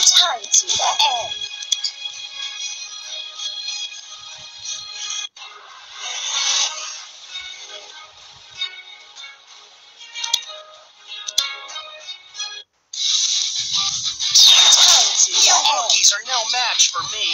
time to the end. Time to You end. monkeys are no match for me.